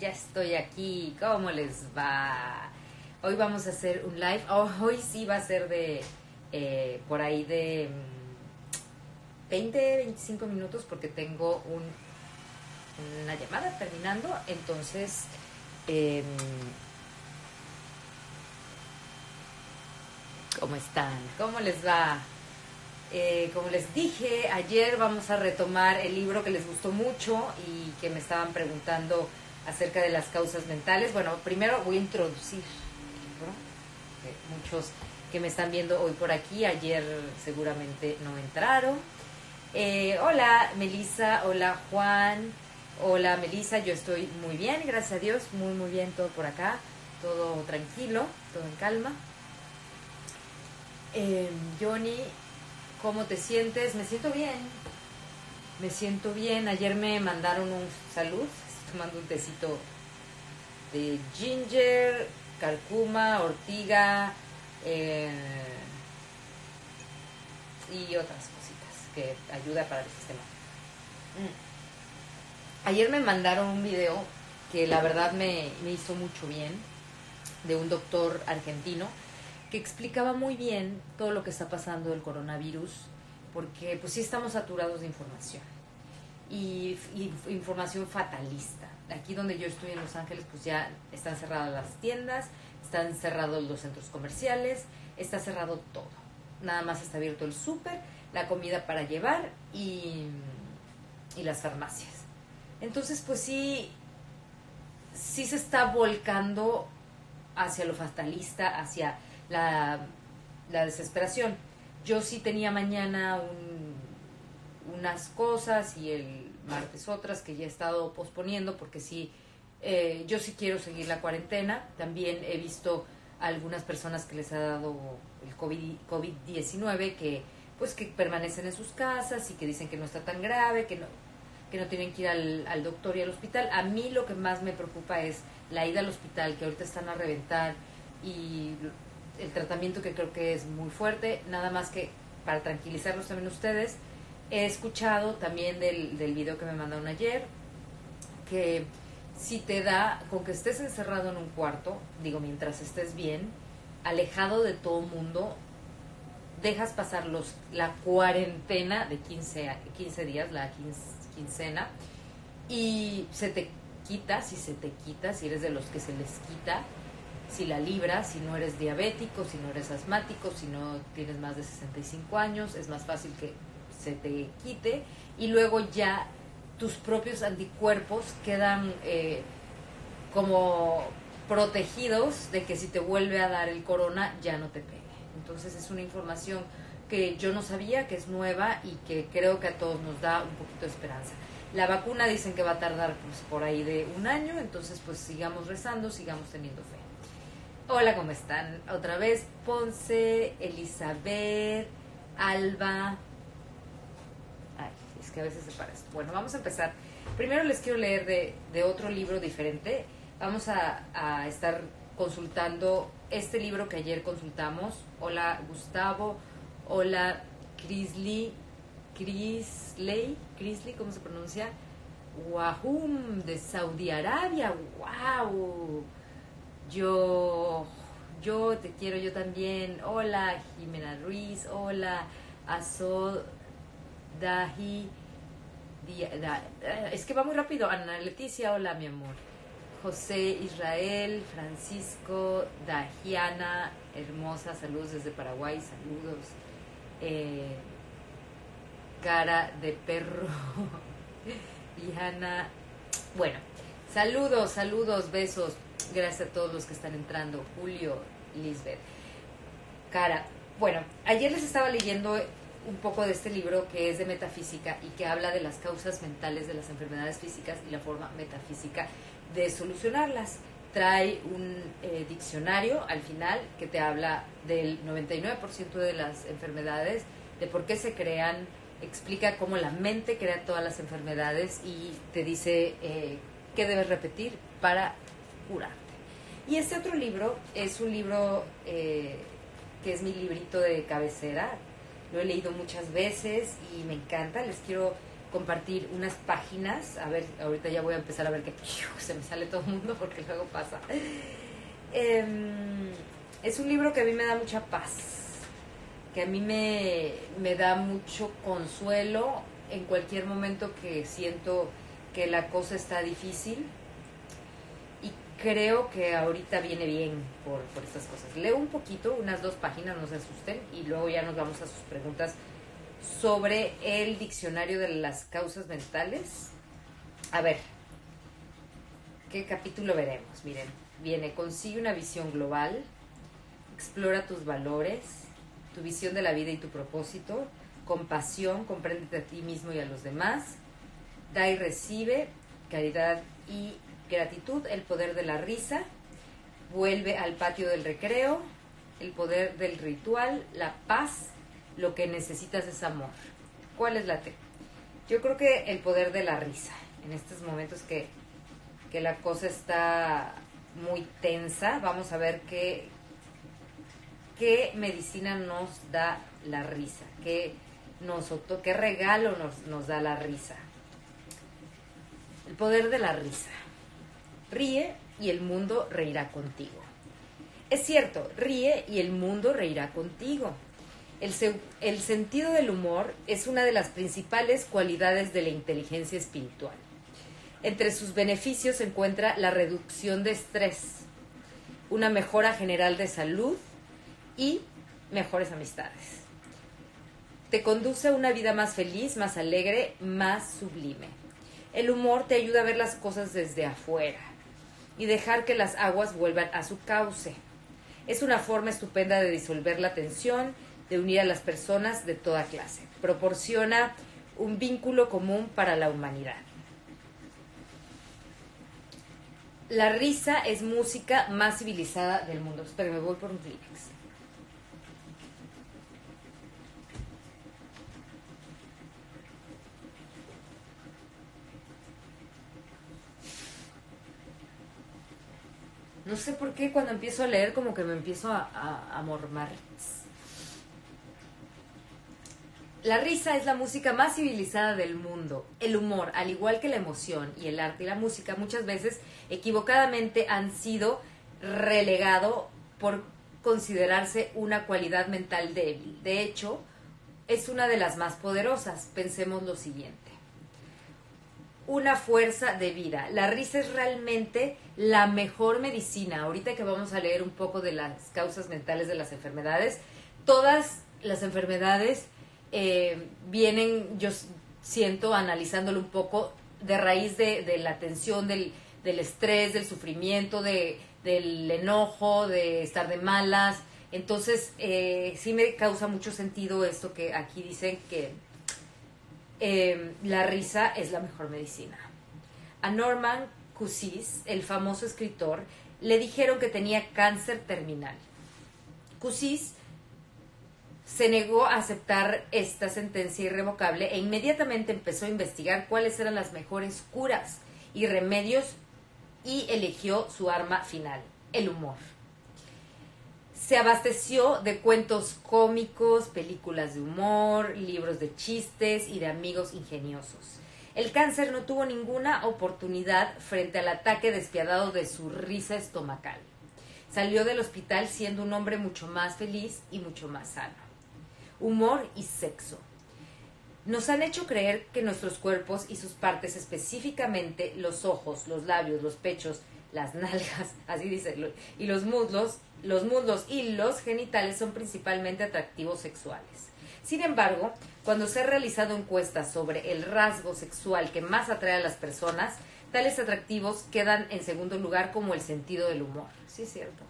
ya estoy aquí. ¿Cómo les va? Hoy vamos a hacer un live. Oh, hoy sí va a ser de eh, por ahí de 20, mm, 25 minutos porque tengo un, una llamada terminando. Entonces, em, ¿cómo están? ¿Cómo les va? Eh, como les dije, ayer vamos a retomar el libro que les gustó mucho y que me estaban preguntando acerca de las causas mentales. Bueno, primero voy a introducir muchos que me están viendo hoy por aquí, ayer seguramente no entraron. Eh, hola Melisa, hola Juan, hola Melisa, yo estoy muy bien, gracias a Dios, muy muy bien todo por acá, todo tranquilo, todo en calma. Eh, Johnny, ¿Cómo te sientes? Me siento bien. Me siento bien. Ayer me mandaron un salud. Tomando un tecito de ginger, carcuma, ortiga eh, y otras cositas que ayuda para el sistema. Mm. Ayer me mandaron un video que la verdad me, me hizo mucho bien de un doctor argentino que explicaba muy bien todo lo que está pasando del coronavirus, porque pues sí estamos saturados de información y, información fatalista. Aquí donde yo estoy en Los Ángeles, pues ya están cerradas las tiendas, están cerrados los centros comerciales, está cerrado todo. Nada más está abierto el súper, la comida para llevar y, y las farmacias. Entonces, pues sí, sí se está volcando hacia lo fatalista, hacia la, desesperación. Yo sí tenía mañana unas cosas y el martes otras que ya he estado posponiendo porque sí, eh, yo sí quiero seguir la cuarentena. También he visto a algunas personas que les ha dado el COVID-19 que pues que permanecen en sus casas y que dicen que no está tan grave, que no, que no tienen que ir al, al doctor y al hospital. A mí lo que más me preocupa es la ida al hospital, que ahorita están a reventar y el tratamiento que creo que es muy fuerte, nada más que para tranquilizarlos también ustedes, he escuchado también del, del video que me mandaron ayer, que si te da, con que estés encerrado en un cuarto, digo, mientras estés bien, alejado de todo mundo, dejas pasar los, la cuarentena de 15, 15 días, la quincena, y se te quita, si se te quita, si eres de los que se les quita, si la libras, si no eres diabético, si no eres asmático, si no tienes más de 65 años, es más fácil que se te quite y luego ya tus propios anticuerpos quedan eh, como protegidos de que si te vuelve a dar el corona ya no te pegue. Entonces es una información que yo no sabía, que es nueva y que creo que a todos nos da un poquito de esperanza. La vacuna dicen que va a tardar pues, por ahí de un año, entonces pues sigamos rezando, sigamos teniendo fe. Hola, ¿cómo están? Otra vez, Ponce, Elizabeth, Alba. Que a veces se para esto. Bueno, vamos a empezar. Primero les quiero leer de, otro libro diferente. Vamos a, a, estar consultando este libro que ayer consultamos. Hola, Gustavo. Hola, Chrisley. Chrisley, Chrisley, ¿cómo se pronuncia? Wahum, de Saudi Arabia. ¡Wow! Yo, yo te quiero, yo también. Hola, Jimena Ruiz. Hola, Azod Dahi. Es que va muy rápido. Ana Leticia, hola, mi amor. José Israel, Francisco, Dajiana, hermosa, saludos desde Paraguay, saludos. Eh, cara de perro. Diana, bueno, saludos, saludos, besos. Gracias a todos los que están entrando. Julio, Lisbeth. Cara, bueno, ayer les estaba leyendo un poco de este libro que es de metafísica y que habla de las causas mentales de las enfermedades físicas y la forma metafísica de solucionarlas. Trae un eh, diccionario al final que te habla del 99% de las enfermedades, de por qué se crean, explica cómo la mente crea todas las enfermedades y te dice eh, qué debes repetir para curar. Y este otro libro es un libro eh, que es mi librito de cabecera. Lo he leído muchas veces y me encanta. Les quiero compartir unas páginas. A ver, ahorita ya voy a empezar a ver que se me sale todo el mundo porque luego pasa. Em, es un libro que a mí me da mucha paz, que a mí me, me da mucho consuelo en cualquier momento que siento que la cosa está difícil. Creo que ahorita viene bien por, por estas cosas. Leo un poquito, unas dos páginas, no se asusten, y luego ya nos vamos a sus preguntas sobre el diccionario de las causas mentales. A ver, ¿qué capítulo veremos? Miren, viene, consigue una visión global, explora tus valores, tu visión de la vida y tu propósito, compasión, compréndete a ti mismo y a los demás, da y recibe, caridad y gratitud, el poder de la risa, vuelve al patio del recreo, el poder del ritual, la paz, lo que necesitas es amor. ¿Cuál es la T? Yo creo que el poder de la risa. En estos momentos que, que la cosa está muy tensa, vamos a ver qué, qué medicina nos da la risa, qué, nos, qué regalo nos, nos da la risa. El poder de la risa. Ríe y el mundo reirá contigo. Es cierto, ríe y el mundo reirá contigo. El, sentido del humor es una de las principales cualidades de la inteligencia espiritual. Entre sus beneficios se encuentra la reducción de estrés, una mejora general de salud y mejores amistades. Te conduce a una vida más feliz, más alegre, más sublime. El humor te ayuda a ver las cosas desde afuera y dejar que las aguas vuelvan a su cauce. Es una forma estupenda de disolver la tensión de unir a las personas de toda clase. Proporciona un vínculo común para la humanidad. La risa es música más civilizada del mundo. Espera, me voy por un. No sé por qué cuando empiezo a leer como que me empiezo a, mormar. La risa es la música más civilizada del mundo. El humor, al igual que la emoción y el arte y la música, muchas veces equivocadamente han sido relegado por considerarse una cualidad mental débil. De hecho, es una de las más poderosas. Pensemos lo siguiente. Una fuerza de vida. La risa es realmente la mejor medicina. Ahorita que vamos a leer un poco de las causas mentales de las enfermedades, todas las enfermedades eh, vienen, yo siento, analizándolo un poco, de raíz de, la tensión, del, estrés, del sufrimiento, de, del enojo, de estar de malas. Entonces, eh, sí me causa mucho sentido esto que aquí dicen que eh, la risa es la mejor medicina. A Norman Cusis, el famoso escritor, le dijeron que tenía cáncer terminal. Cusis se negó a aceptar esta sentencia irrevocable e inmediatamente empezó a investigar cuáles eran las mejores curas y remedios y eligió su arma final, el humor. Se abasteció de cuentos cómicos, películas de humor, libros de chistes y de amigos ingeniosos. El cáncer no tuvo ninguna oportunidad frente al ataque despiadado de su risa estomacal. Salió del hospital siendo un hombre mucho más feliz y mucho más sano humor y sexo. Nos han hecho creer que nuestros cuerpos y sus partes, específicamente los ojos, los labios, los pechos, las nalgas, así dice, y los muslos, los muslos y los genitales son principalmente atractivos sexuales. Sin embargo, cuando se han realizado encuestas sobre el rasgo sexual que más atrae a las personas, tales atractivos quedan en segundo lugar como el sentido del humor. Sí, es cierto.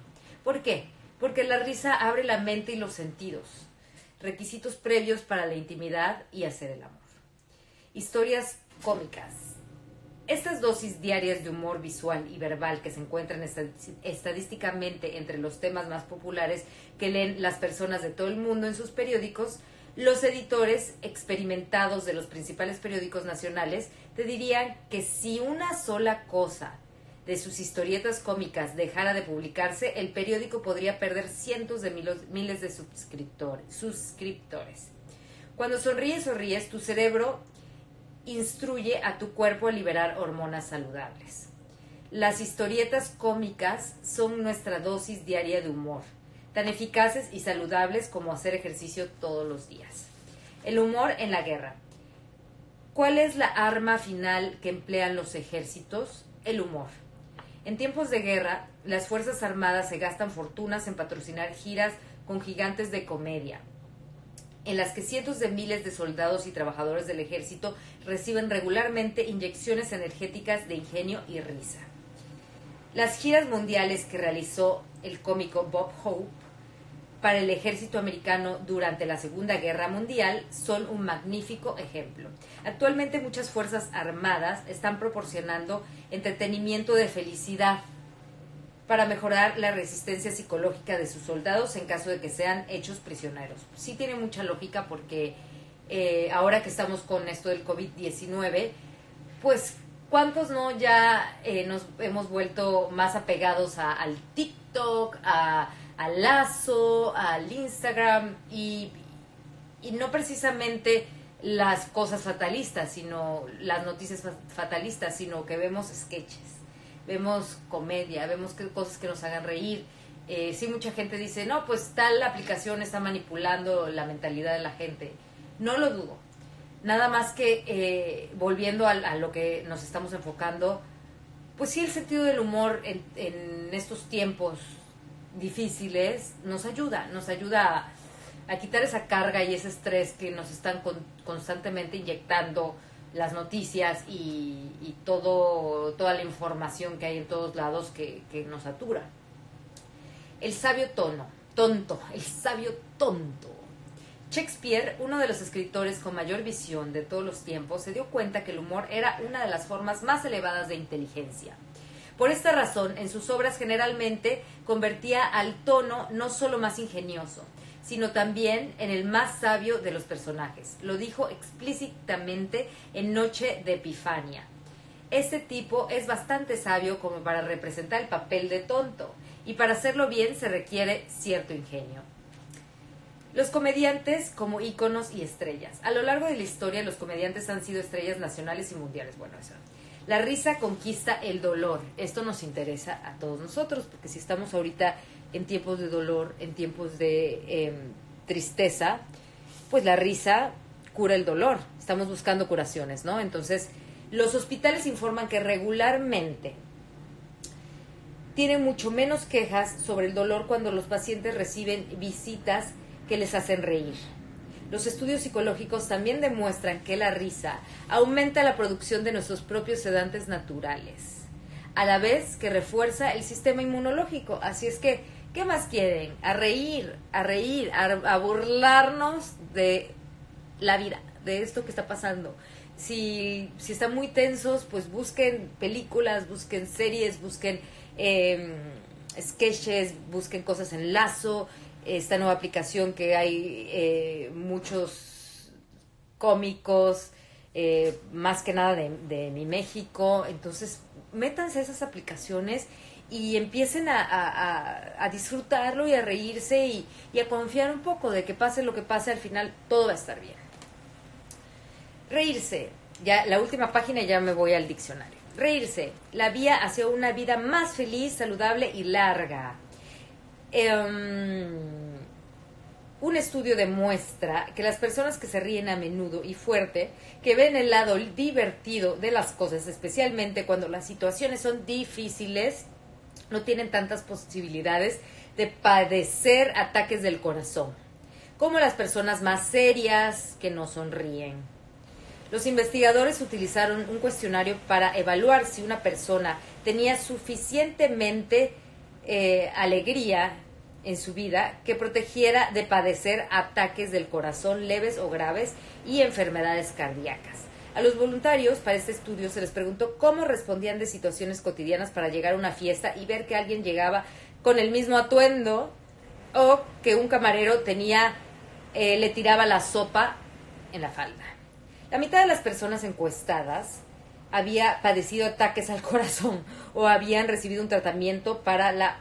¿Por qué? Porque la risa abre la mente y los sentidos requisitos previos para la intimidad y hacer el amor. Historias cómicas. Estas dosis diarias de humor visual y verbal que se encuentran estadísticamente entre los temas más populares que leen las personas de todo el mundo en sus periódicos, los editores experimentados de los principales periódicos nacionales te dirían que si una sola cosa de sus historietas cómicas dejara de publicarse, el periódico podría perder cientos de miles de suscriptores. Cuando sonríes o ríes, tu cerebro instruye a tu cuerpo a liberar hormonas saludables. Las historietas cómicas son nuestra dosis diaria de humor, tan eficaces y saludables como hacer ejercicio todos los días. El humor en la guerra. ¿Cuál es la arma final que emplean los ejércitos? El humor. En tiempos de guerra, las Fuerzas Armadas se gastan fortunas en patrocinar giras con gigantes de comedia, en las que cientos de miles de soldados y trabajadores del ejército reciben regularmente inyecciones energéticas de ingenio y risa. Las giras mundiales que realizó el cómico Bob Hope para el ejército americano durante la Segunda Guerra Mundial son un magnífico ejemplo. Actualmente muchas Fuerzas Armadas están proporcionando entretenimiento de felicidad para mejorar la resistencia psicológica de sus soldados en caso de que sean hechos prisioneros. Sí tiene mucha lógica porque eh, ahora que estamos con esto del COVID-19, pues cuántos no ya eh, nos hemos vuelto más apegados al TikTok, a, al Lazo, al Instagram y, y no precisamente las cosas fatalistas, sino las noticias fatalistas, sino que vemos sketches vemos comedia, vemos que, cosas que nos hagan reír. Eh, sí, mucha gente dice, no, pues tal aplicación está manipulando la mentalidad de la gente. No lo dudo. Nada más que eh, volviendo a, lo que nos estamos enfocando, pues sí, el sentido del humor en, estos tiempos difíciles nos ayuda, nos ayuda a, quitar esa carga y ese estrés que nos están constantemente inyectando las noticias y, todo, toda la información que hay en todos lados que, que nos satura. El sabio tono, tonto, el sabio tonto. Shakespeare, uno de los escritores con mayor visión de todos los tiempos, se dio cuenta que el humor era una de las formas más elevadas de inteligencia. Por esta razón, en sus obras generalmente convertía al tono no solo más ingenioso, sino también en el más sabio de los personajes. Lo dijo explícitamente en Noche de Epifania. Este tipo es bastante sabio como para representar el papel de tonto, y para hacerlo bien se requiere cierto ingenio. Los comediantes como íconos y estrellas. A lo largo de la historia los comediantes han sido estrellas nacionales y mundiales. Bueno, eso. La risa conquista el dolor. Esto nos interesa a todos nosotros, porque si estamos ahorita en tiempos de dolor, en tiempos de em, tristeza, pues la risa cura el dolor. Estamos buscando curaciones, ¿no? Entonces, los hospitales informan que regularmente tienen mucho menos quejas sobre el dolor cuando los pacientes reciben visitas que les hacen reír. Los estudios psicológicos también demuestran que la risa aumenta la producción de nuestros propios sedantes naturales, a la vez que refuerza el sistema inmunológico. Así es que ¿Qué más quieren? A reír, a reír, a, burlarnos de la vida, de esto que está pasando. Si, si están muy tensos, pues busquen películas, busquen series, busquen eh, sketches, busquen cosas en lazo, esta nueva aplicación que hay eh, muchos cómicos, eh, más que nada de, mi México. Entonces, métanse a esas aplicaciones y empiecen a, disfrutarlo y a reírse y, y, a confiar un poco de que pase lo que pase, al final todo va a estar bien. Reírse, ya la última página ya me voy al diccionario. Reírse, la vía hacia una vida más feliz, saludable y larga. Em, un estudio demuestra que las personas que se ríen a menudo y fuerte, que ven el lado divertido de las cosas, especialmente cuando las situaciones son difíciles, no tienen tantas posibilidades de padecer ataques del corazón, como las personas más serias que no sonríen. Los investigadores utilizaron un cuestionario para evaluar si una persona tenía suficientemente eh, alegría en su vida que protegiera de padecer ataques del corazón leves o graves y enfermedades cardíacas. A los voluntarios para este estudio se les preguntó cómo respondían de situaciones cotidianas para llegar a una fiesta y ver que alguien llegaba con el mismo atuendo o que un camarero tenía eh, le tiraba la sopa en la falda. La mitad de las personas encuestadas había padecido ataques al corazón o habían recibido un tratamiento para la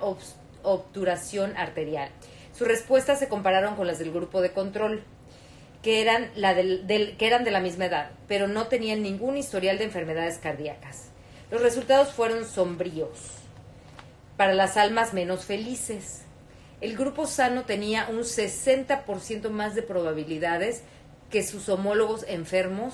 obturación arterial. Sus respuestas se compararon con las del grupo de control que eran, la del, que eran de la misma edad, pero no tenían ningún historial de enfermedades cardíacas. Los resultados fueron sombríos para las almas menos felices. El grupo sano tenía un 60% más de probabilidades que sus homólogos enfermos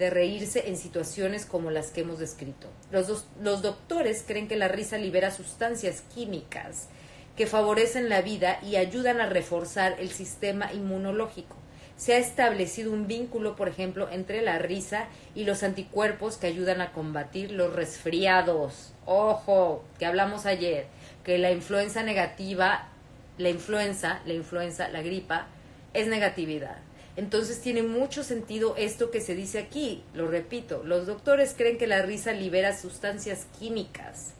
de reírse en situaciones como las que hemos descrito. Los, los doctores creen que la risa libera sustancias químicas que favorecen la vida y ayudan a reforzar el sistema inmunológico. Se ha establecido un vínculo, por ejemplo, entre la risa y los anticuerpos que ayudan a combatir los resfriados. Ojo, que hablamos ayer, que la influenza negativa, la influenza, la influenza, la gripa, es negatividad. Entonces tiene mucho sentido esto que se dice aquí. Lo repito, los doctores creen que la risa libera sustancias químicas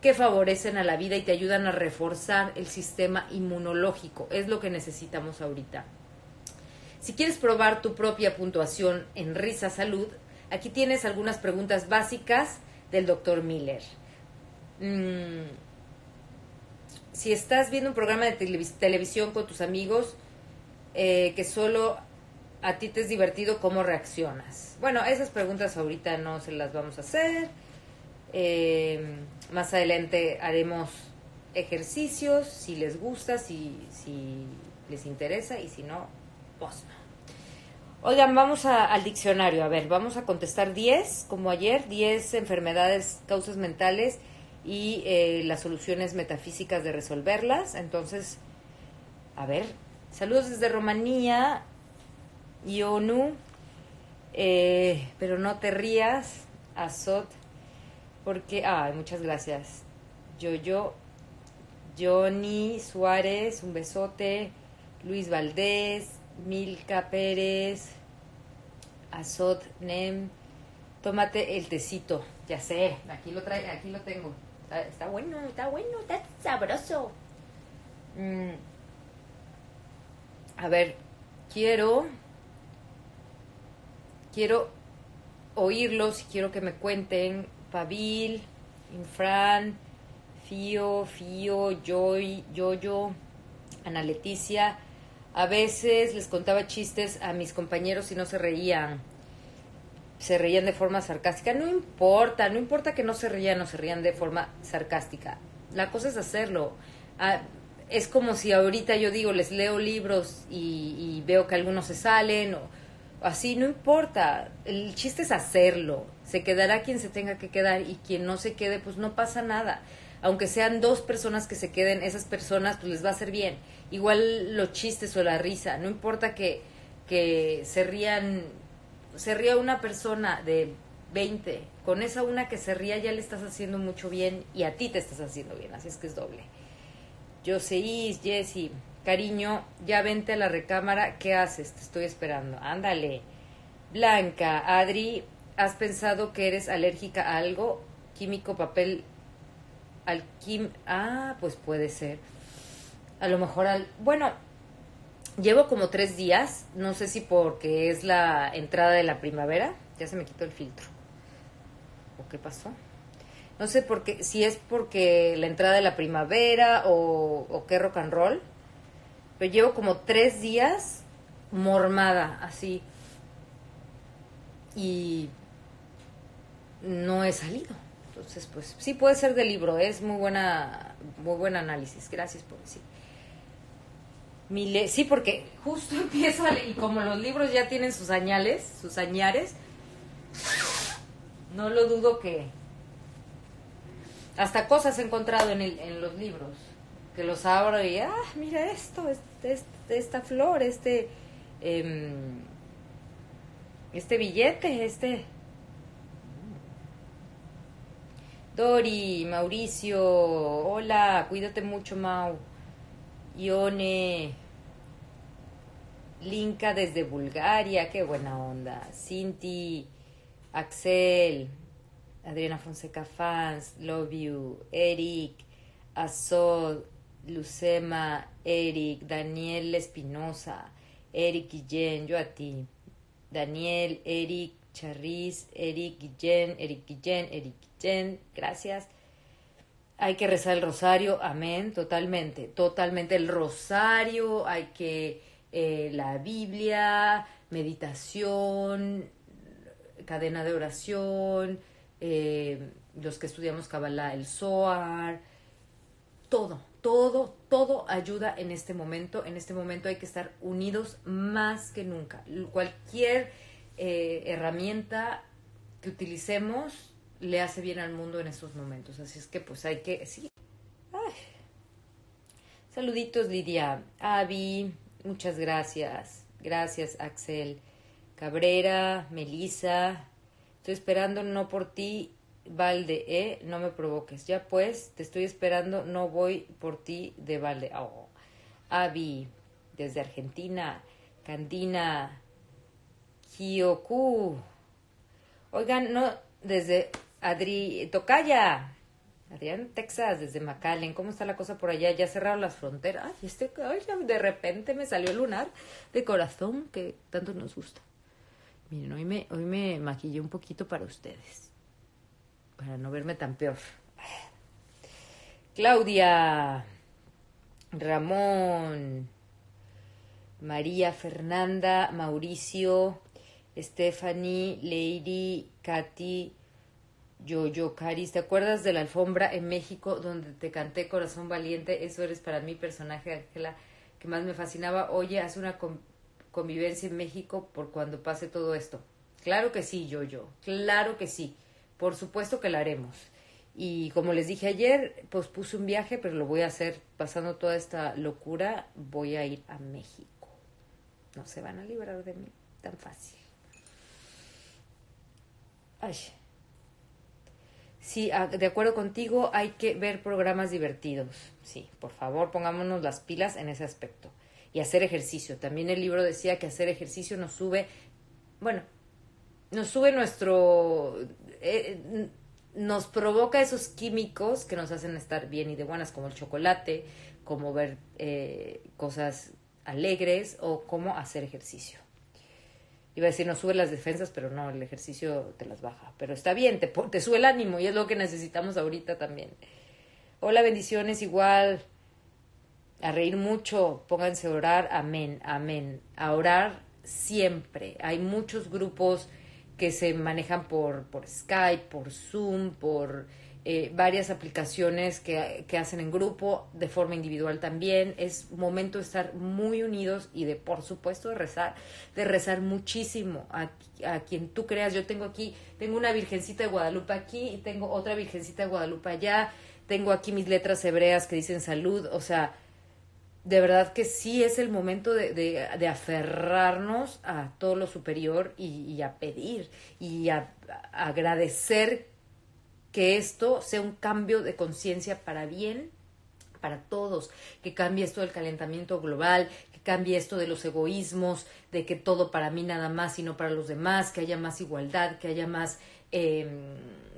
que favorecen a la vida y te ayudan a reforzar el sistema inmunológico. Es lo que necesitamos ahorita. Si quieres probar tu propia puntuación en Risa Salud, aquí tienes algunas preguntas básicas del doctor Miller. Mm, si estás viendo un programa de televisión con tus amigos eh, que solo a ti te es divertido, ¿cómo reaccionas? Bueno, esas preguntas ahorita no se las vamos a hacer. Eh, más adelante haremos ejercicios, si les gusta, si, si les interesa y si no, pues no. Oigan, vamos al diccionario. A ver, vamos a contestar 10, como ayer, 10 enfermedades, causas mentales y eh, las soluciones metafísicas de resolverlas. Entonces, a ver, saludos desde Rumanía, Ionu, eh, pero no te rías, Azot, porque, ay, muchas gracias. Yo, yo, Johnny Suárez, un besote, Luis Valdés, Milka Pérez, Azot Nem, tómate el tecito, ya sé, aquí lo trae, aquí lo tengo. Está, bueno, está bueno, está sabroso. Mm. A ver, quiero, quiero oírlos, quiero que me cuenten Pavil, Infran, Fío, Fío, Joy, Yoyo, Ana Leticia. A veces les contaba chistes a mis compañeros y no se reían. Se reían de forma sarcástica. No importa, no importa que no se rían o se rían de forma sarcástica. La cosa es hacerlo. Ah, es como si ahorita yo digo, les leo libros y, y veo que algunos se salen o así, no importa. El chiste es hacerlo se quedará quien se tenga que quedar y quien no se quede, pues no pasa nada. Aunque sean dos personas que se queden, esas personas pues les va a hacer bien. Igual los chistes o la risa, no importa que, que se rían, se ría una persona de 20, con esa una que se ría ya le estás haciendo mucho bien y a ti te estás haciendo bien, así es que es doble. Joseís, Jessy, cariño, ya vente a la recámara, ¿qué haces? Te estoy esperando, ándale. Blanca, Adri, ¿Has pensado que eres alérgica a algo? Químico, papel, alquim... Ah, pues puede ser. A lo mejor al... Bueno, llevo como tres días, no sé si porque es la entrada de la primavera, ya se me quitó el filtro. ¿O qué pasó? No sé por qué, si es porque la entrada de la primavera o, qué rock and roll, pero llevo como tres días mormada, así. Y no he salido. Entonces, pues sí puede ser del libro, es muy buena, muy buen análisis. Gracias por decir. sí, porque justo empiezo a leer, y como los libros ya tienen sus añales, sus añares, no lo dudo que hasta cosas he encontrado en, el, en los libros, que los abro y, ah, mira esto, este, esta flor, este, em, este billete, este, Dori, Mauricio, hola, cuídate mucho, Mau. Ione, Linka desde Bulgaria, qué buena onda. Cinti, Axel, Adriana Fonseca Fans, Love You, Eric, Azod, Lucema, Eric, Daniel Espinosa, Eric Guillén, yo a ti. Daniel, Eric, Charriz, Eric Guillén, Eric Guillén, Eric Jen, gracias. Hay que rezar el rosario, amén, totalmente, totalmente. El rosario, hay que eh, la Biblia, meditación, cadena de oración, eh, los que estudiamos Kabbalah, el Zohar, todo, todo, todo ayuda en este momento. En este momento hay que estar unidos más que nunca. Cualquier eh, herramienta que utilicemos le hace bien al mundo en estos momentos. Así es que pues hay que, sí. Saluditos Lidia, Avi, muchas gracias. Gracias Axel. Cabrera, Melisa, estoy esperando no por ti Valde, ¿eh? No me provoques. Ya pues, te estoy esperando, no voy por ti de Valde. Oh. Avi, desde Argentina. Candina. Kyoku. Oigan, no, desde Adri, Tocaya. Adrián, Texas, desde McAllen. ¿Cómo está la cosa por allá? Ya cerraron las fronteras. Ay, este, ay, de repente me salió el lunar de corazón que tanto nos gusta. Miren, hoy me, hoy me maquillé un poquito para ustedes para no verme tan peor. Claudia, Ramón, María Fernanda, Mauricio, Stephanie, Lady, Katy, Yo-Yo, Caris. ¿Te acuerdas de la alfombra en México donde te canté Corazón Valiente? Eso eres para mí, personaje Ángela, que más me fascinaba. Oye, haz una convivencia en México por cuando pase todo esto. Claro que sí, Yo-Yo, claro que sí. Por supuesto que lo haremos. Y como les dije ayer, pues puse un viaje, pero lo voy a hacer pasando toda esta locura. Voy a ir a México. No se van a librar de mí tan fácil. Ay. Sí, ah, de acuerdo contigo, hay que ver programas divertidos. Sí, por favor, pongámonos las pilas en ese aspecto. Y hacer ejercicio. También el libro decía que hacer ejercicio nos sube, bueno, nos sube nuestro eh, nos provoca esos químicos que nos hacen estar bien y de buenas, como el chocolate, como ver eh, cosas alegres o como hacer ejercicio. Iba a decir, nos sube las defensas, pero no, el ejercicio te las baja. Pero está bien, te, te sube el ánimo y es lo que necesitamos ahorita también. Hola, bendiciones, igual. A reír mucho, pónganse a orar, amén, amén. A orar siempre. Hay muchos grupos que se manejan por, por Skype, por Zoom, por eh, varias aplicaciones que, que, hacen en grupo, de forma individual también. Es momento de estar muy unidos y de, por supuesto, de rezar, de rezar muchísimo a, a quien tú creas. Yo tengo aquí, tengo una Virgencita de Guadalupe aquí y tengo otra Virgencita de Guadalupe allá. Tengo aquí mis letras hebreas que dicen salud, o sea, de verdad que sí es el momento de, de, aferrarnos a todo lo superior y, a pedir y a, agradecer que esto sea un cambio de conciencia para bien para todos, que cambie esto del calentamiento global, que cambie esto de los egoísmos, de que todo para mí nada más y no para los demás, que haya más igualdad, que haya más eh,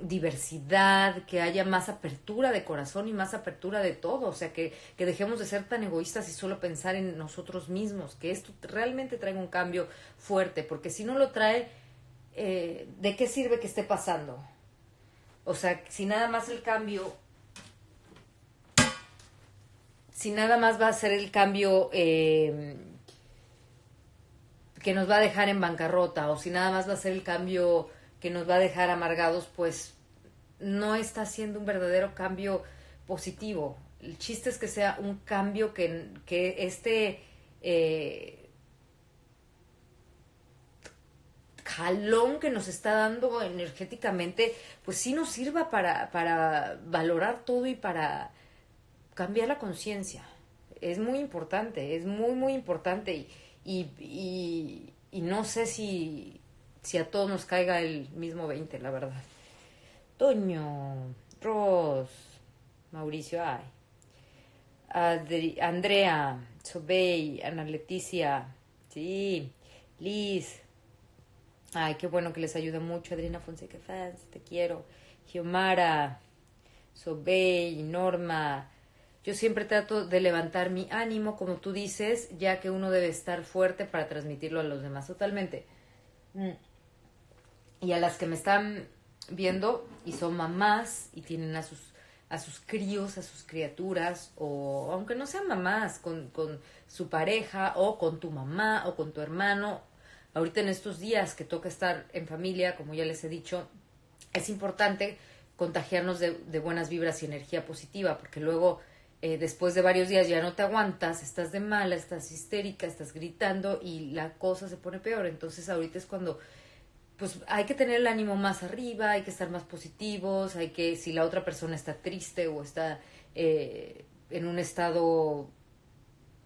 diversidad, que haya más apertura de corazón y más apertura de todo, o sea, que, que, dejemos de ser tan egoístas y solo pensar en nosotros mismos, que esto realmente traiga un cambio fuerte, porque si no lo trae, eh, ¿de qué sirve que esté pasando? O sea, si nada más el cambio, si nada más va a ser el cambio eh, que nos va a dejar en bancarrota, o si nada más va a ser el cambio que nos va a dejar amargados, pues no está haciendo un verdadero cambio positivo. El chiste es que sea un cambio que, que este eh, jalón que nos está dando energéticamente, pues sí nos sirva para, para valorar todo y para cambiar la conciencia. Es muy importante, es muy, muy importante y, y, y no sé si si a todos nos caiga el mismo 20, la verdad. Toño, Ros, Mauricio, ay. Andrea, Sobey, Ana Leticia, sí, Liz. Ay, qué bueno que les ayuda mucho. Adriana Fonseca Fans, te quiero. Giomara, Sobey, Norma. Yo siempre trato de levantar mi ánimo, como tú dices, ya que uno debe estar fuerte para transmitirlo a los demás. Totalmente. Mm y a las que me están viendo y son mamás y tienen a sus a sus críos, a sus criaturas, o aunque no sean mamás, con, con su pareja, o con tu mamá, o con tu hermano. Ahorita en estos días que toca estar en familia, como ya les he dicho, es importante contagiarnos de, de buenas vibras y energía positiva, porque luego eh, después de varios días ya no te aguantas, estás de mala, estás histérica, estás gritando y la cosa se pone peor. Entonces ahorita es cuando pues hay que tener el ánimo más arriba, hay que estar más positivos, hay que, si la otra persona está triste o está eh, en un estado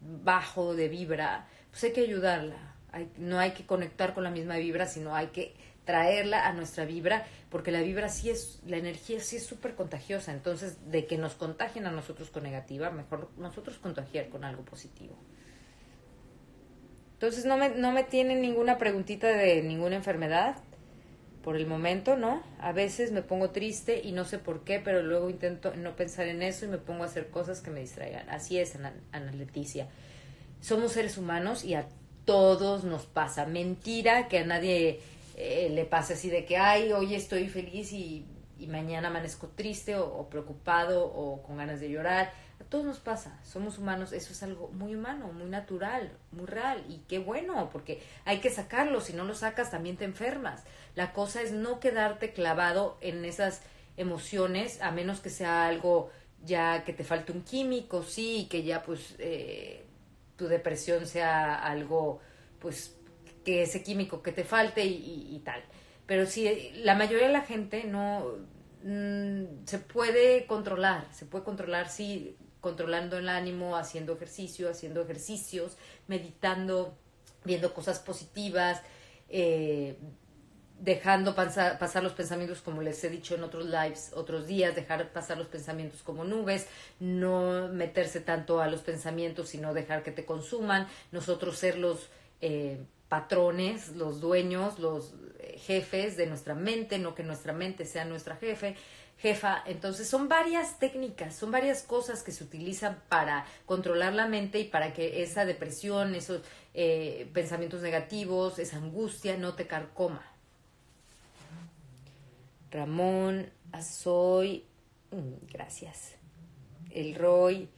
bajo de vibra, pues hay que ayudarla. no hay que conectar con la misma vibra, sino hay que traerla a nuestra vibra, porque la vibra sí es, la energía sí es súper contagiosa, entonces de que nos contagien a nosotros con negativa, mejor nosotros contagiar con algo positivo. Entonces no me, no me tienen ninguna preguntita de ninguna enfermedad por el momento, ¿no? A veces me pongo triste y no sé por qué, pero luego intento no pensar en eso y me pongo a hacer cosas que me distraigan. Así es, Ana, Leticia. Somos seres humanos y a todos nos pasa. Mentira que a nadie eh, le pasa así de que, ay, hoy estoy feliz y, mañana amanezco triste o, preocupado o con ganas de llorar. A todos nos pasa, somos humanos, eso es algo muy humano, muy natural, muy real y qué bueno, porque hay que sacarlo, si no lo sacas también te enfermas. La cosa es no quedarte clavado en esas emociones, a menos que sea algo ya que te falte un químico, sí, que ya pues eh, tu depresión sea algo pues que ese químico que te falte y, tal. Pero si la mayoría de la gente no mm, se puede controlar, se puede controlar sí controlando el ánimo, haciendo ejercicio, haciendo ejercicios, meditando, viendo cosas positivas, eh, dejando pasar, los pensamientos, como les he dicho en otros lives, otros días, dejar pasar los pensamientos como nubes, no meterse tanto a los pensamientos, sino dejar que te consuman, nosotros ser los eh, patrones, los dueños, los eh, jefes de nuestra mente, no que nuestra mente sea nuestra jefe, jefa. Entonces son varias técnicas, son varias cosas que se utilizan para controlar la mente y para que esa depresión, esos eh, pensamientos negativos, esa angustia no te carcoma. Ramón, Azoy, mm, gracias. El Roy,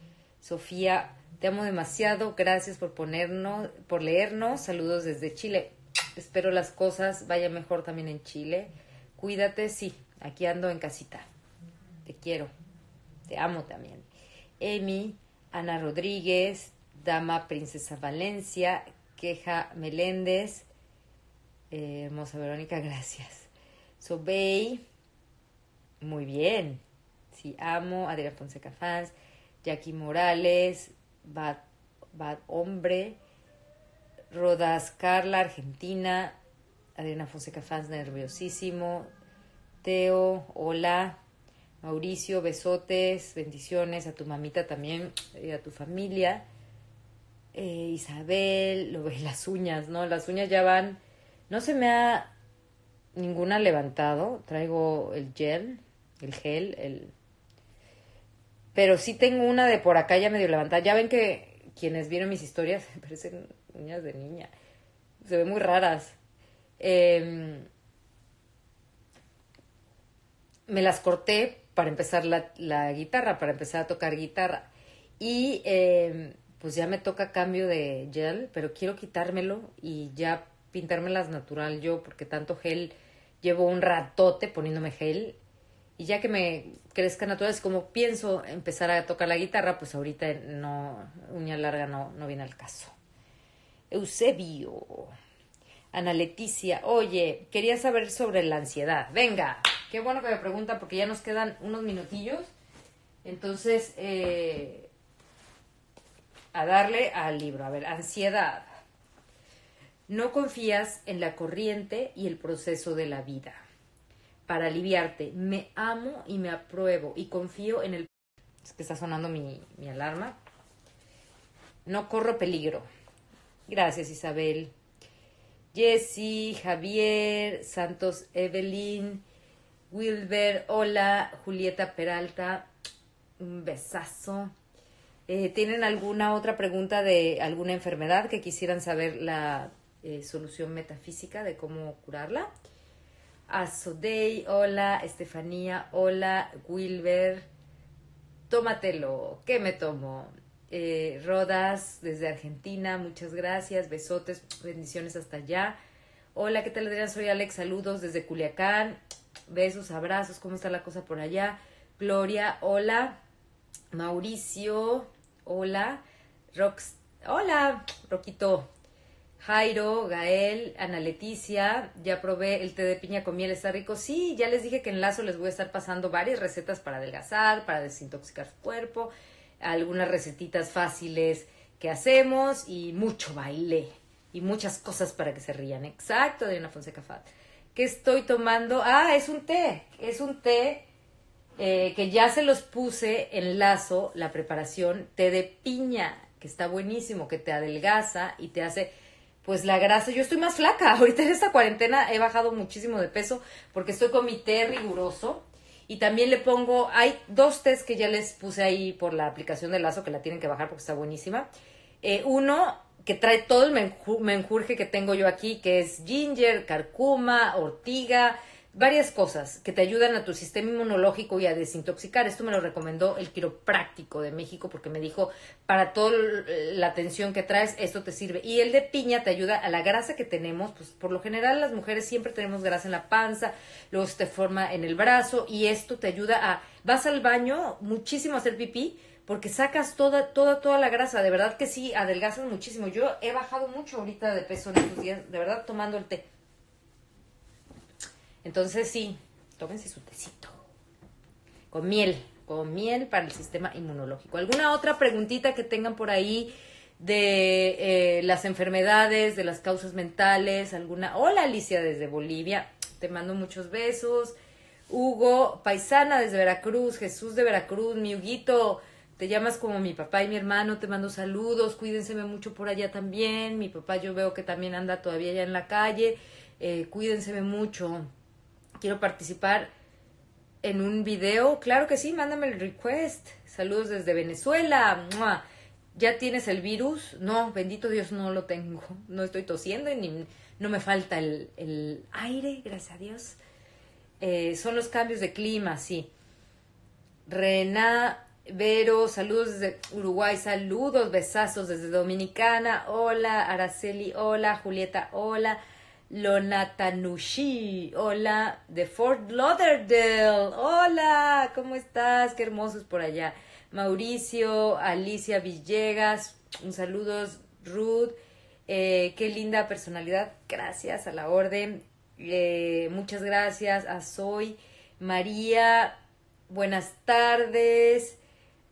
Sofía, te amo demasiado. Gracias por ponernos, por leernos. Saludos desde Chile. Espero las cosas vayan mejor también en Chile. Cuídate, sí. Aquí ando en casita. Te quiero. Te amo también. Emi, Ana Rodríguez, Dama Princesa Valencia, Queja Meléndez, eh, hermosa Verónica, gracias. Sobey, muy bien. Sí, amo. Adriana Fonseca Fans, Jackie Morales, Bad, Bad Hombre, Rodas Carla, Argentina, Adriana Fonseca Fans, nerviosísimo, Teo, hola, Mauricio, besotes, bendiciones a tu mamita también y a tu familia. Eh, Isabel, lo ve las uñas, ¿no? Las uñas ya van, no se me ha ninguna levantado, traigo el gel, el gel, el pero sí tengo una de por acá ya medio levantada. Ya ven que quienes vieron mis historias parecen uñas de niña. Se ven muy raras. Em, me las corté para empezar la, guitarra, para empezar a tocar guitarra. Y em, pues ya me toca cambio de gel, pero quiero quitármelo y ya pintármelas natural yo, porque tanto gel, llevo un ratote poniéndome gel y ya que me crezca natural, es como pienso empezar a tocar la guitarra, pues ahorita no, uña larga no, no viene al caso. Eusebio, Ana Leticia, oye, quería saber sobre la ansiedad. Venga, qué bueno que me pregunta porque ya nos quedan unos minutillos. Entonces, eh, a darle al libro. A ver, ansiedad. No confías en la corriente y el proceso de la vida para aliviarte. Me amo y me apruebo y confío en el... Es que está sonando mi, mi alarma. No corro peligro. Gracias Isabel. Jessy, Javier, Santos Evelyn, Wilber, hola, Julieta Peralta, un besazo. Eh, ¿Tienen alguna otra pregunta de alguna enfermedad que quisieran saber la eh, solución metafísica de cómo curarla? Azodei, hola, Estefanía, hola, Wilber, tómatelo, ¿qué me tomo? Eh, Rodas desde Argentina, muchas gracias, besotes, bendiciones hasta allá. Hola, ¿qué tal Adrián? Soy Alex, saludos desde Culiacán, besos, abrazos, ¿cómo está la cosa por allá? Gloria, hola. Mauricio, hola. Rox, hola, Roquito. Jairo, Gael, Ana Leticia, ya probé el té de piña con miel, está rico. Sí, ya les dije que en Lazo les voy a estar pasando varias recetas para adelgazar, para desintoxicar su cuerpo, algunas recetitas fáciles que hacemos y mucho baile y muchas cosas para que se rían. Exacto, Adriana Fonseca Fat. ¿Qué estoy tomando? Ah, es un té, es un té eh, que ya se los puse en Lazo, la preparación, té de piña, que está buenísimo, que te adelgaza y te hace pues la grasa, yo estoy más flaca. Ahorita en esta cuarentena he bajado muchísimo de peso porque estoy con mi té riguroso. Y también le pongo, hay dos tés que ya les puse ahí por la aplicación de lazo que la tienen que bajar porque está buenísima. Eh, uno que trae todo el menjurje que tengo yo aquí, que es ginger, carcuma, ortiga, varias cosas que te ayudan a tu sistema inmunológico y a desintoxicar. Esto me lo recomendó el quiropráctico de México porque me dijo, para toda la tensión que traes, esto te sirve. Y el de piña te ayuda a la grasa que tenemos, pues por lo general las mujeres siempre tenemos grasa en la panza, luego se te forma en el brazo y esto te ayuda a, vas al baño muchísimo a hacer pipí porque sacas toda, toda, toda la grasa. De verdad que sí, adelgazas muchísimo. Yo he bajado mucho ahorita de peso en estos días, de verdad tomando el té. Entonces sí, tómense su tecito. Con miel, con miel para el sistema inmunológico. ¿Alguna otra preguntita que tengan por ahí de eh, las enfermedades, de las causas mentales? ¿Alguna? Hola Alicia desde Bolivia, te mando muchos besos. Hugo, paisana desde Veracruz, Jesús de Veracruz, mi Huguito, te llamas como mi papá y mi hermano, te mando saludos, cuídense mucho por allá también. Mi papá yo veo que también anda todavía allá en la calle, eh, cuídense mucho quiero participar en un video, claro que sí, mándame el request. Saludos desde Venezuela. ¿Ya tienes el virus? No, bendito Dios, no lo tengo. No estoy tosiendo ni no me falta el, aire, gracias a Dios. Eh, son los cambios de clima, sí. Rená Vero, saludos desde Uruguay, saludos, besazos desde Dominicana. Hola, Araceli, hola, Julieta, hola. Lonatanushi, hola, de Fort Lauderdale, hola, ¿cómo estás? Qué hermosos por allá. Mauricio, Alicia Villegas, un saludo, Ruth, eh, qué linda personalidad, gracias a la orden, eh, muchas gracias a Soy, María, buenas tardes,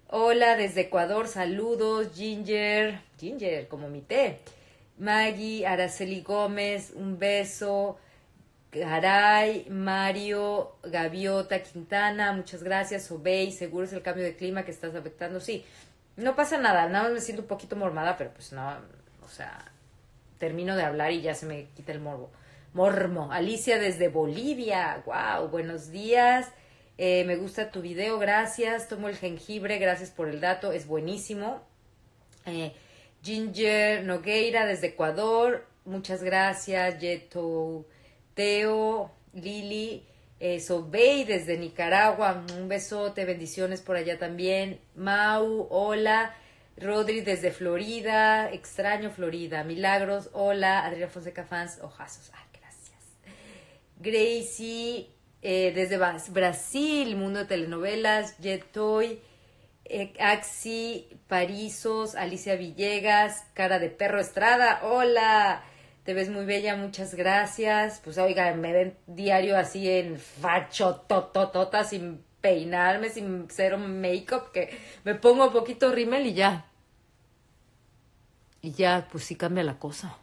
hola desde Ecuador, saludos, Ginger, Ginger, como mi té. Maggie, Araceli Gómez, un beso. Garay, Mario, Gaviota, Quintana, muchas gracias. Obey, seguro es el cambio de clima que estás afectando. Sí, no pasa nada, nada más me siento un poquito mormada, pero pues no, o sea, termino de hablar y ya se me quita el morbo. Mormo, Alicia desde Bolivia, wow, buenos días. Eh, me gusta tu video, gracias. Tomo el jengibre, gracias por el dato, es buenísimo. Eh, Ginger Nogueira desde Ecuador, muchas gracias. Yeto Teo, Lili, eh, Sobey desde Nicaragua, un besote, bendiciones por allá también. Mau, hola. Rodri desde Florida, extraño Florida. Milagros, hola. Adriana Fonseca Fans, ojazos, ay, gracias. Gracie, eh, desde Brasil, mundo de telenovelas. Yetoy. Eh, Axi, Parisos, Alicia Villegas, Cara de Perro Estrada, hola, te ves muy bella, muchas gracias. Pues oiga, me ven diario así en facho, tototota, sin peinarme, sin cero make-up, que me pongo un poquito rímel y ya. Y ya, pues sí cambia la cosa.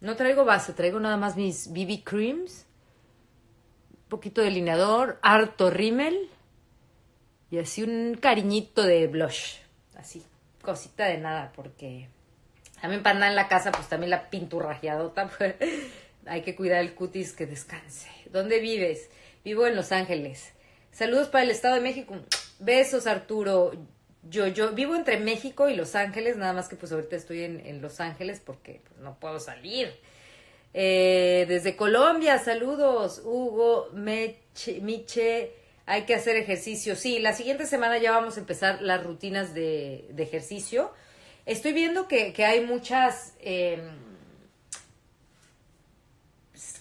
No traigo base, traigo nada más mis BB creams, poquito de delineador, harto rímel y así un cariñito de blush. Así, cosita de nada, porque también para nada en la casa, pues también la pinturrajeadota. Pues, hay que cuidar el cutis que descanse. ¿Dónde vives? Vivo en Los Ángeles. Saludos para el Estado de México. Besos, Arturo. Yo, yo vivo entre México y Los Ángeles, nada más que pues ahorita estoy en, Los Ángeles porque pues, no puedo salir. Eh, desde Colombia, saludos. Hugo, Meche, Miche, Hay que hacer ejercicio. Sí, la siguiente semana ya vamos a empezar las rutinas de, ejercicio. Estoy viendo que, que hay muchas eh,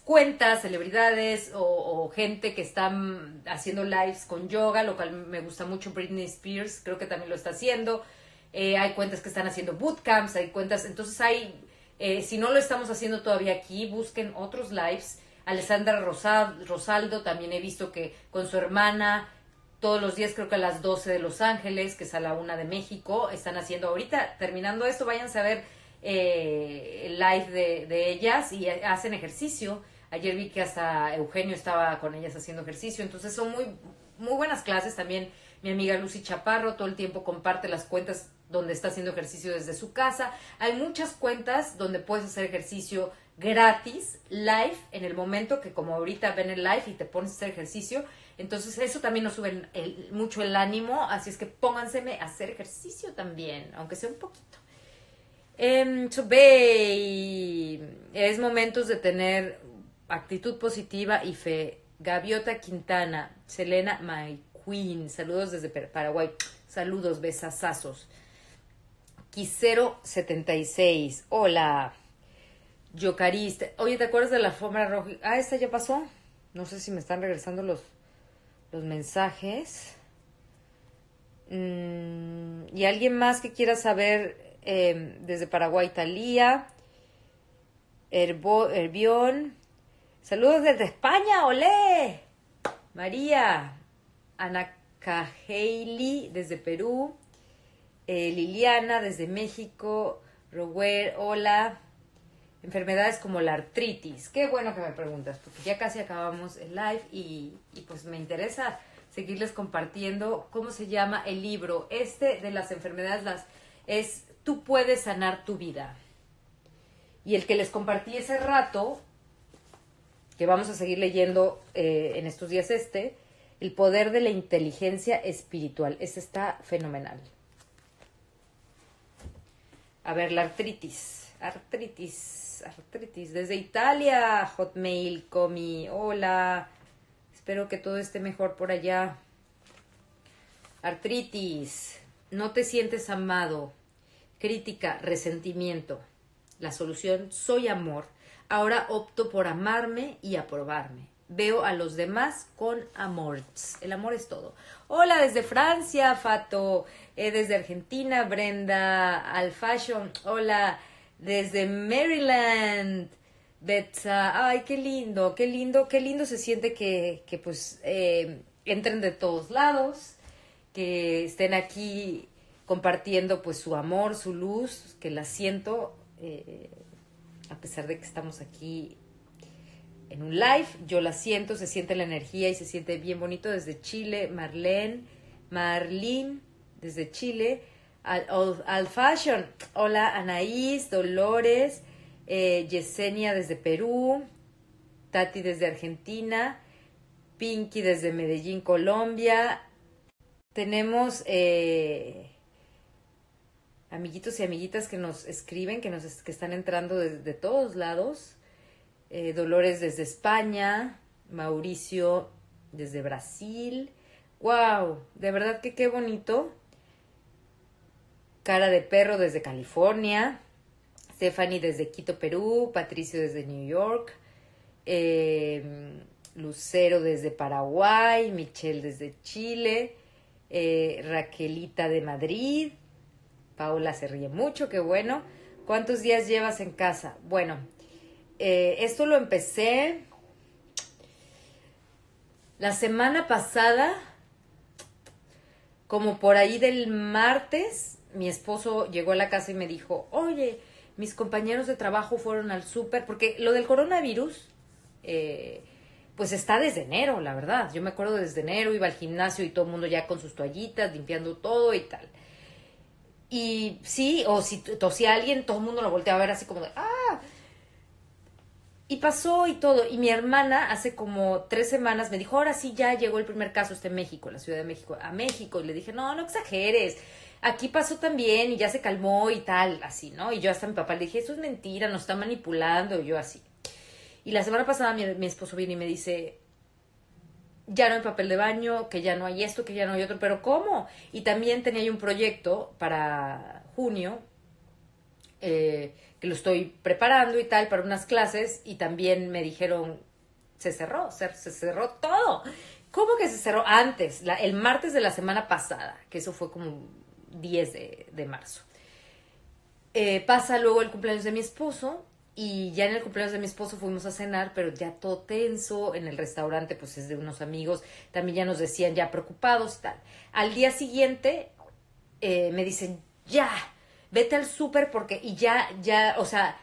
cuentas, celebridades o, gente que están haciendo lives con yoga, lo cual me gusta mucho. Britney Spears creo que también lo está haciendo. Eh, hay cuentas que están haciendo bootcamps, hay cuentas, entonces hay, eh, si no lo estamos haciendo todavía aquí, busquen otros lives. Alessandra Rosaldo también he visto que con su hermana todos los días creo que a las 12 de Los Ángeles, que es a la una de México, están haciendo ahorita, terminando esto, váyanse a ver eh, el live de, de, ellas y hacen ejercicio. Ayer vi que hasta Eugenio estaba con ellas haciendo ejercicio, entonces son muy, muy buenas clases también. Mi amiga Lucy Chaparro todo el tiempo comparte las cuentas donde está haciendo ejercicio desde su casa. Hay muchas cuentas donde puedes hacer ejercicio gratis, live, en el momento que como ahorita ven el live y te pones a hacer ejercicio. Entonces eso también nos sube mucho el ánimo, así es que pónganse a hacer ejercicio también, aunque sea un poquito. Um, so, es momentos de tener actitud positiva y fe. Gaviota Quintana, Selena My Queen, saludos desde Paraguay, saludos, besazazos. Quisero 76, hola. Yocariste, oye, ¿te acuerdas de la alfombra roja? Ah, esta ya pasó. No sé si me están regresando los, los mensajes. Mm, y alguien más que quiera saber eh, desde Paraguay, Talía, Herbo, Herbión. Saludos desde España, olé. María, Ana Cajeili desde Perú, eh, Liliana desde México, Rower, hola. Enfermedades como la artritis. Qué bueno que me preguntas, porque ya casi acabamos el live y, pues me interesa seguirles compartiendo cómo se llama el libro. Este de las enfermedades las, es Tú puedes sanar tu vida. Y el que les compartí ese rato, que vamos a seguir leyendo eh, en estos días este, el poder de la inteligencia espiritual. Ese está fenomenal. A ver, la artritis. Artritis, artritis. Desde Italia, Hotmail, Comi. Hola. Espero que todo esté mejor por allá. Artritis. No te sientes amado. Crítica, resentimiento. La solución, soy amor. Ahora opto por amarme y aprobarme. Veo a los demás con amor. El amor es todo. Hola desde Francia, Fato. Eh, desde Argentina, Brenda. Al Fashion. Hola desde Maryland. Betsa, ay, qué lindo, qué lindo, qué lindo se siente que, que pues eh, entren de todos lados, que estén aquí compartiendo pues su amor, su luz, que la siento, eh, a pesar de que estamos aquí en un live, yo la siento, se siente la energía y se siente bien bonito desde Chile, Marlene, Marlene, desde Chile, al, al Fashion, hola Anaís, Dolores, eh, Yesenia desde Perú, Tati desde Argentina, Pinky desde Medellín, Colombia. Tenemos eh, amiguitos y amiguitas que nos escriben, que, nos, que están entrando de, de todos lados. Eh, Dolores desde España, Mauricio desde Brasil. ¡Wow! De verdad que qué bonito. Cara de perro desde California. Stephanie desde Quito, Perú, Patricio desde New York, eh, Lucero desde Paraguay, Michelle desde Chile, eh, Raquelita de Madrid, Paula se ríe mucho, qué bueno. ¿Cuántos días llevas en casa? Bueno, eh, esto lo empecé la semana pasada, como por ahí del martes, mi esposo llegó a la casa y me dijo, oye, mis compañeros de trabajo fueron al súper, porque lo del coronavirus, eh, pues está desde enero, la verdad. Yo me acuerdo desde enero, iba al gimnasio y todo el mundo ya con sus toallitas, limpiando todo y tal. Y sí, o si tosía alguien, todo el mundo lo volteaba a ver así como de, ah. Y pasó y todo. Y mi hermana hace como tres semanas me dijo, ahora sí ya llegó el primer caso este en México, la Ciudad de México, a México. Y le dije, no, no exageres aquí pasó también y ya se calmó y tal, así, ¿no? Y yo hasta mi papá le dije, eso es mentira, nos está manipulando, y yo así. Y la semana pasada mi, mi esposo viene y me dice, ya no hay papel de baño, que ya no hay esto, que ya no hay otro, pero ¿cómo? Y también tenía yo un proyecto para junio, eh, que lo estoy preparando y tal, para unas clases, y también me dijeron, se cerró, se, cerró todo. ¿Cómo que se cerró antes? el martes de la semana pasada, que eso fue como 10 de, marzo. Eh, pasa luego el cumpleaños de mi esposo y ya en el cumpleaños de mi esposo fuimos a cenar, pero ya todo tenso, en el restaurante pues es de unos amigos, también ya nos decían ya preocupados tal. Al día siguiente eh, me dicen, ya, vete al súper porque, y ya, ya, o sea,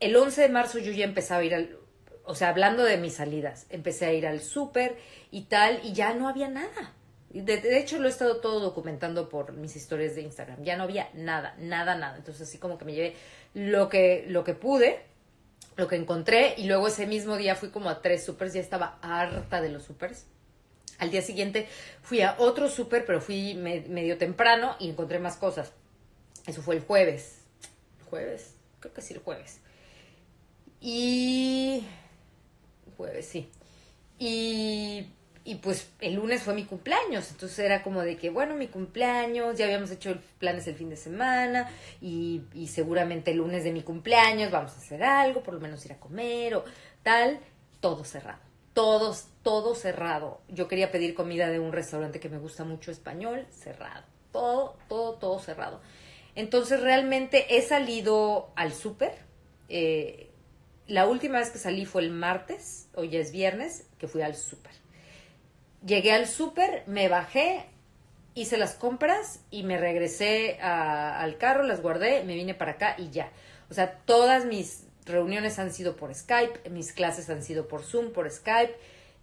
el 11 de marzo yo ya empezaba a ir al, o sea, hablando de mis salidas, empecé a ir al súper y tal, y ya no había nada. De, hecho, lo he estado todo documentando por mis historias de Instagram. Ya no había nada, nada, nada. Entonces, así como que me llevé lo que, lo que pude, lo que encontré, y luego ese mismo día fui como a tres supers, ya estaba harta de los supers. Al día siguiente fui a otro súper, pero fui medio temprano y encontré más cosas. Eso fue el jueves. ¿Jueves? Creo que sí, el jueves. Y... Jueves, sí. Y y pues el lunes fue mi cumpleaños, entonces era como de que, bueno, mi cumpleaños, ya habíamos hecho planes el fin de semana y, seguramente el lunes de mi cumpleaños vamos a hacer algo, por lo menos ir a comer o tal, todo cerrado, todos, todo cerrado. Yo quería pedir comida de un restaurante que me gusta mucho español, cerrado, todo, todo, todo cerrado. Entonces realmente he salido al súper. Eh, la última vez que salí fue el martes, hoy ya es viernes, que fui al súper llegué al súper, me bajé, hice las compras y me regresé al carro, las guardé, me vine para acá y ya. O sea, todas mis reuniones han sido por Skype, mis clases han sido por Zoom, por Skype,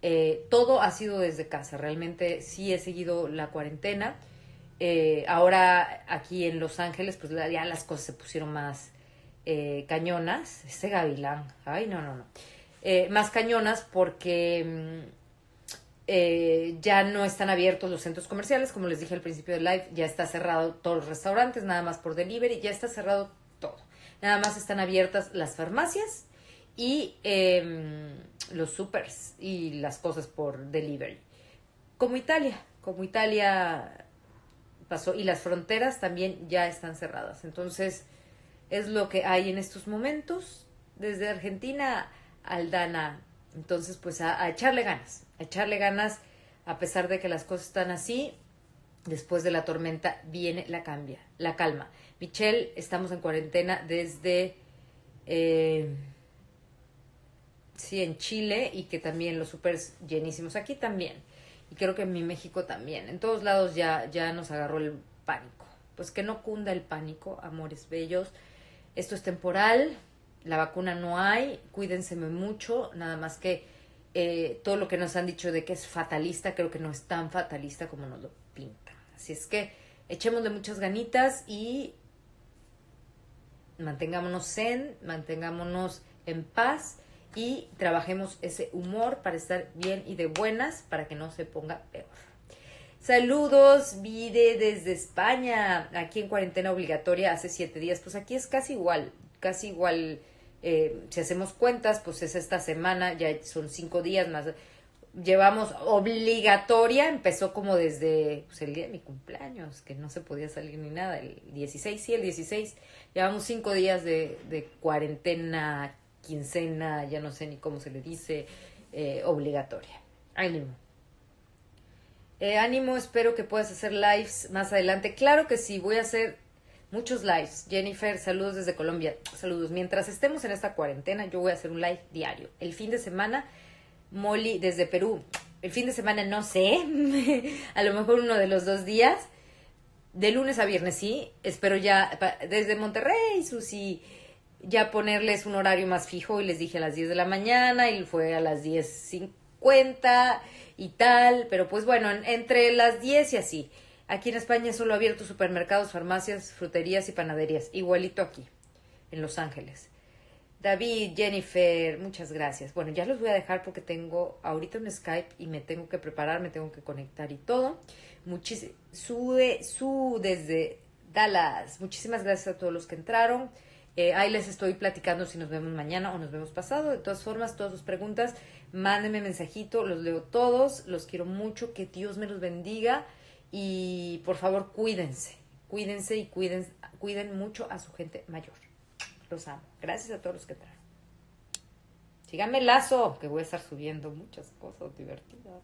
eh, todo ha sido desde casa. Realmente sí he seguido la cuarentena. Eh, ahora aquí en Los Ángeles, pues ya las cosas se pusieron más eh, cañonas. Ese gavilán, ay, no, no, no. más cañonas porque mm, eh, ya no están abiertos los centros comerciales, como les dije al principio del live, ya está cerrado todos los restaurantes, nada más por delivery, ya está cerrado todo. Nada más están abiertas las farmacias y em, los supers y las cosas por delivery. Como Italia, como Italia pasó, y las fronteras también ya están cerradas. Entonces, es lo que hay en estos momentos. Desde Argentina, Aldana. Entonces, pues a echarle ganas echarle ganas a pesar de que las cosas están así. Después de la tormenta viene la cambia, la calma. Michelle, estamos en cuarentena desde eh, sí en Chile y que también los supers llenísimos aquí también y creo que en mi México también. En todos lados ya ya nos agarró el pánico. Pues que no cunda el pánico, amores bellos. Esto es temporal, la vacuna no hay, cuídense mucho, nada más que eh, todo lo que nos han dicho de que es fatalista, creo que no es tan fatalista como nos lo pintan. Así es que echemos de muchas ganitas y mantengámonos zen, mantengámonos en paz y trabajemos ese humor para estar bien y de buenas para que no se ponga peor. Saludos, Vide desde España, aquí en cuarentena obligatoria hace siete días. Pues aquí es casi igual, casi igual eh, si hacemos cuentas, pues es esta semana, ya son cinco días más. Llevamos obligatoria, empezó como desde pues, el día de mi cumpleaños, que no se podía salir ni nada, el 16, sí, el 16. Llevamos cinco días de, cuarentena, quincena, ya no sé ni cómo se le dice, eh, obligatoria. Ánimo. Eh, ánimo, espero que puedas hacer lives más adelante. Claro que sí, voy a hacer muchos lives. Jennifer, saludos desde Colombia. Saludos. Mientras estemos en esta cuarentena, yo voy a hacer un live diario. El fin de semana, Molly desde Perú. El fin de semana no sé, a lo mejor uno de los dos días. De lunes a viernes, sí. Espero ya, desde Monterrey, Susi, ya ponerles un horario más fijo. Y les dije a las 10 de la mañana y fue a las 10.50 y tal. Pero pues bueno, entre las 10 y así. Aquí en España solo ha abierto supermercados, farmacias, fruterías y panaderías. Igualito aquí, en Los Ángeles. David, Jennifer, muchas gracias. Bueno, ya los voy a dejar porque tengo ahorita un Skype y me tengo que preparar, me tengo que conectar y todo. Muchísimas, su, su desde Dallas. Muchísimas gracias a todos los que entraron. Eh, ahí les estoy platicando si nos vemos mañana o nos vemos pasado. De todas formas, todas sus preguntas, mándenme mensajito, los leo todos, los quiero mucho, que Dios me los bendiga y por favor cuídense, cuídense y cuiden, cuiden mucho a su gente mayor. Los amo. Gracias a todos los que traen. Síganme lazo, que voy a estar subiendo muchas cosas divertidas.